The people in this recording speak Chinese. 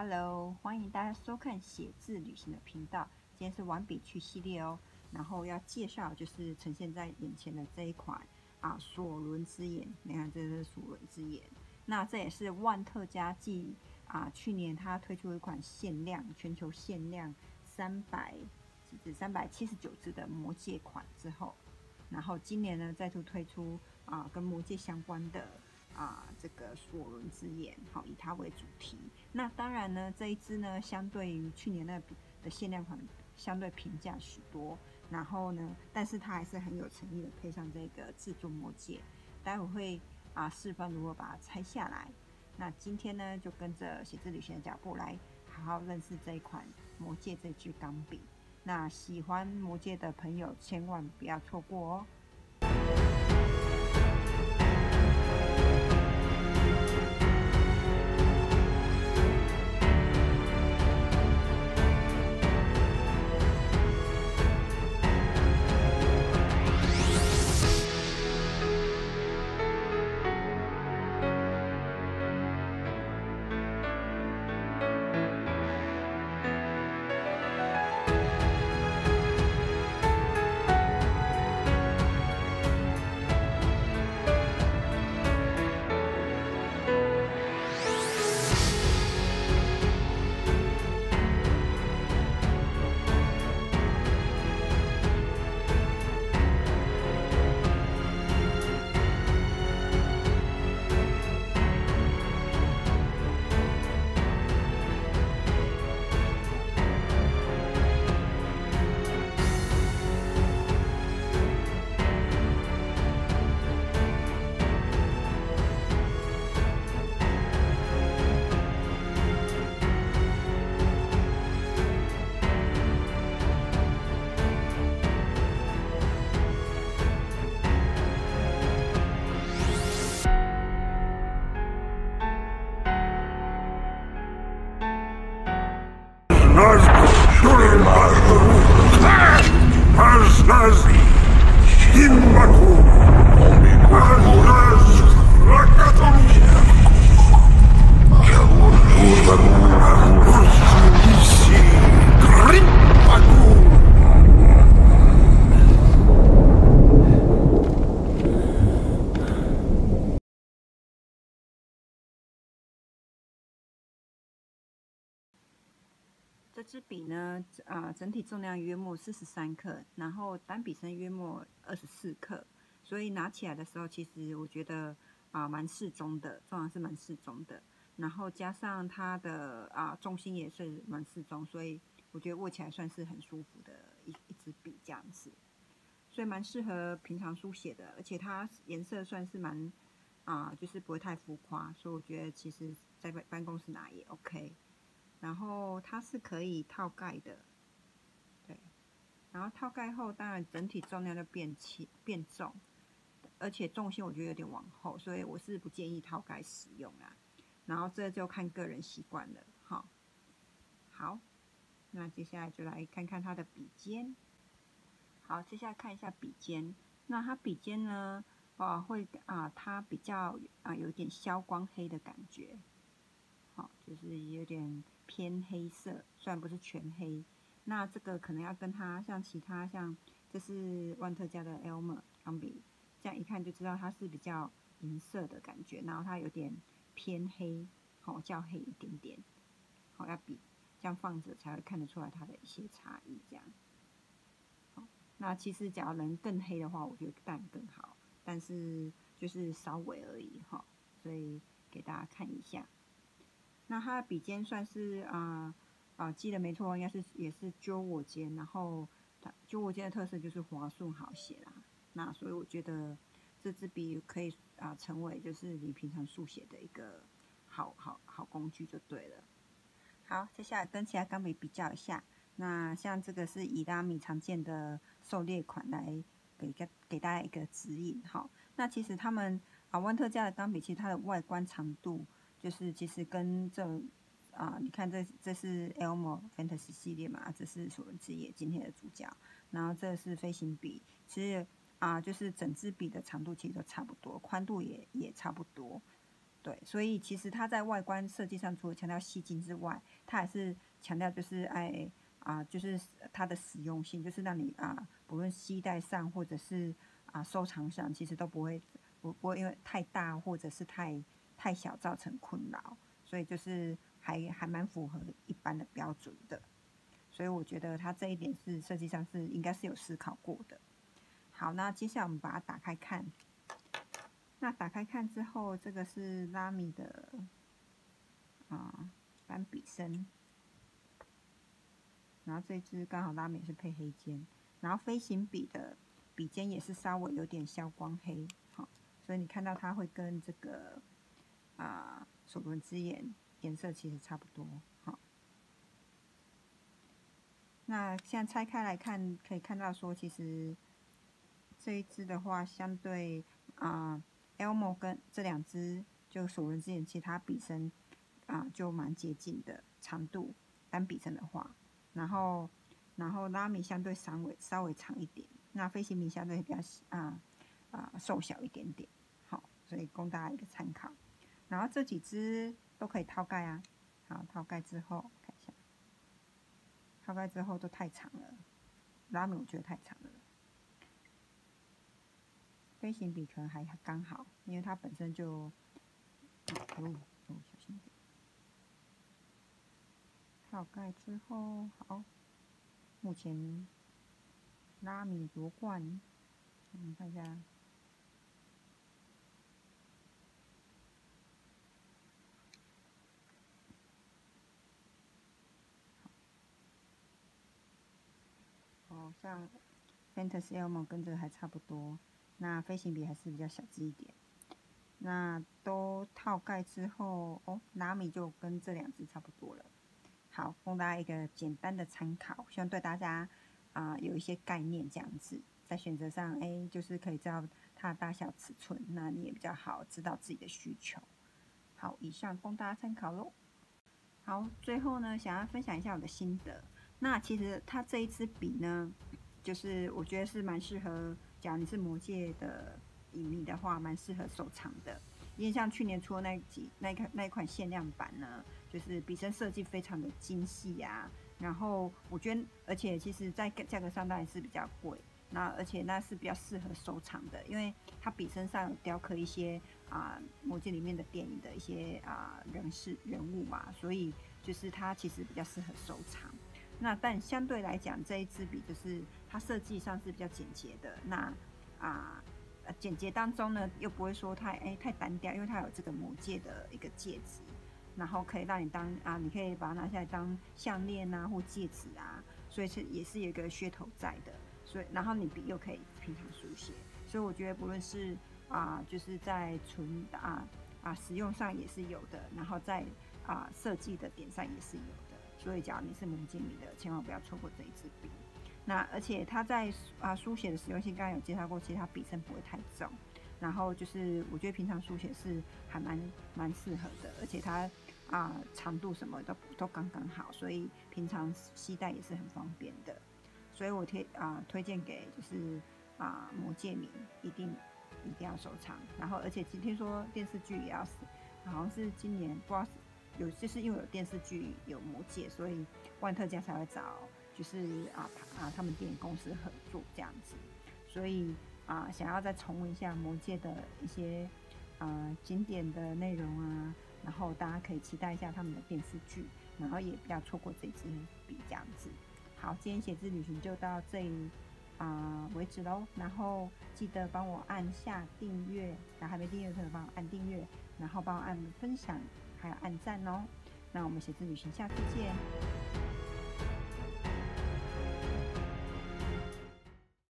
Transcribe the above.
Hello，欢迎大家收看写字旅行的频道。今天是玩笔去系列哦，然后要介绍就是呈现在眼前的这一款啊索伦之眼。你看，这是索伦之眼。那这也是万特家继啊去年它推出一款限量、全球限量三百几支、三百七十九支的魔戒款之后，然后今年呢再度推出啊跟魔戒相关的。啊，这个索伦之眼，好，以它为主题。那当然呢，这一支呢，相对于去年那的限量款，相对平价许多。然后呢，但是它还是很有诚意的配上这个制作魔戒。待会会啊示范如何把它拆下来。那今天呢，就跟着写字旅行的脚步来好好认识这一款魔戒这支钢笔。那喜欢魔戒的朋友，千万不要错过哦。нас Şurmazlı Aznaz Himbaku Aznaz Rakatum Yavur Yavur Yavur Yavur Yavur Yavur 这支笔呢，啊，整体重量约莫四十三克，然后单笔身约莫二十四克，所以拿起来的时候，其实我觉得啊，蛮适中的，重量是蛮适中的。然后加上它的啊重心也是蛮适中，所以我觉得握起来算是很舒服的一一支笔这样子，所以蛮适合平常书写的，而且它颜色算是蛮啊，就是不会太浮夸，所以我觉得其实在办办公室拿也 OK。然后它是可以套盖的，对。然后套盖后，当然整体重量就变轻变重，而且重心我觉得有点往后，所以我是不建议套盖使用啊。然后这就看个人习惯了，哈。好，那接下来就来看看它的笔尖。好，接下来看一下笔尖。那它笔尖呢，啊会啊，它比较啊有点消光黑的感觉，好，就是有点。偏黑色，虽然不是全黑，那这个可能要跟它像其他像，这是万特家的 Elmer 钢笔，这样一看就知道它是比较银色的感觉，然后它有点偏黑，好较黑一点点，好要比这样放着才会看得出来它的一些差异，这样。好，那其实假如能更黑的话，我觉得当然更好，但是就是稍微而已哈，所以给大家看一下。那它的笔尖算是啊啊记得没错，应该是也是揪我尖，然后它揪我尖的特色就是滑顺好写啦。那所以我觉得这支笔可以啊成为就是你平常速写的一个好好好工具就对了。好，接下来跟其他钢笔比较一下。那像这个是以拉米常见的狩猎款来给个给大家一个指引哈。那其实他们啊万特家的钢笔其实它的外观长度。就是其实跟这啊，你看这这是 Elmo Fantasy 系列嘛，这是索伦之夜今天的主角，然后这是飞行笔，其实啊就是整支笔的长度其实都差不多，宽度也也差不多，对，所以其实它在外观设计上，除了强调吸睛之外，它还是强调就是哎啊，就是它的实用性，就是让你啊，不论携带上或者是啊收藏上，其实都不会不不会因为太大或者是太太小造成困扰，所以就是还还蛮符合一般的标准的。所以我觉得它这一点是设计上是应该是有思考过的。好，那接下来我们把它打开看。那打开看之后，这个是拉米的啊斑笔身，然后这支刚好拉米是配黑尖，然后飞行笔的笔尖也是稍微有点消光黑，好，所以你看到它会跟这个啊索伦之眼颜色其实差不多，好。那现在拆开来看，可以看到说，其实这一支的话，相对啊，Elmo 跟这两支就索伦之眼，其他笔身啊就蛮接近的长度，单笔身的话，然后然后拉米相对稍微稍微长一点，那飞行笔相对比较啊啊瘦小一点点，好，所以供大家一个参考。然后这几支都可以套盖啊，好，套盖之后看一下。套盖之后都太长了，拉米我觉得太长了。飞行笔可能还刚好，因为它本身就，哦哦小心点。套盖之后好，目前拉米夺冠，我们看一下。像 Fantasy Elmo 跟这个还差不多，那飞行笔还是比较小只一点。那都套盖之后，哦，拉米就跟这两只差不多了。好，供大家一个简单的参考，希望对大家啊有一些概念，这样子在选择上，哎，就是可以知道它的大小尺寸，那你也比较好知道自己的需求。好，以上供大家参考喽。好，最后呢，想要分享一下我的心得。那其实它这一支笔呢，就是我觉得是蛮适合，假如你是魔界的影迷的话，蛮适合收藏的。因为像去年出的那几那个那一款限量版呢，就是笔身设计非常的精细啊。然后我觉得，而且其实在价格上当然是比较贵，那而且那是比较适合收藏的，因为它笔身上有雕刻一些啊魔界里面的电影的一些啊人事人物嘛，所以就是它其实比较适合收藏。那但相对来讲，这一支笔就是它设计上是比较简洁的。那啊，简洁当中呢，又不会说太哎太单调，因为它有这个魔戒的一个戒指，然后可以让你当啊，你可以把它拿下来当项链啊或戒指啊，所以是也是有一个噱头在的。所以然后你笔又可以平常书写，所以我觉得不论是啊，就是在存啊啊使用上也是有的，然后在啊设计的点上也是有。所以，假如你是门经理的，千万不要错过这一支笔。那而且它在啊书写的实用性，刚刚有介绍过，其实它笔身不会太重。然后就是我觉得平常书写是还蛮蛮适合的，而且它啊长度什么都都刚刚好，所以平常携带也是很方便的。所以我推啊推荐给就是啊魔戒迷，一定一定要收藏。然后而且听说电视剧也要，好像是今年不知道。有就是因为有电视剧有魔戒，所以万特家才会找就是啊啊他们电影公司合作这样子，所以啊想要再重温一下魔戒的一些啊经典的内容啊，然后大家可以期待一下他们的电视剧，然后也不要错过这支笔这样子。好，今天写字旅行就到这里啊为止喽，然后记得帮我按下订阅，然后还没订阅可以帮我按订阅，然后帮我按分享。还有按赞哦，那我们写字旅行下次见。